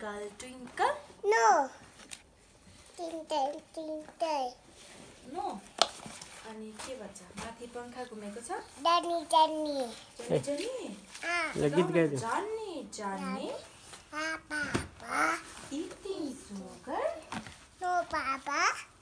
Twinkle twinkle No. Tintel, tintel. No अनि के भन्छ माथि पङ्खा घुमेको छ Danny, Danny. जनी जनी Ah, ल गीत गाइदियो जान्ने जान्ने Papa. eating sugar No, Papa. telling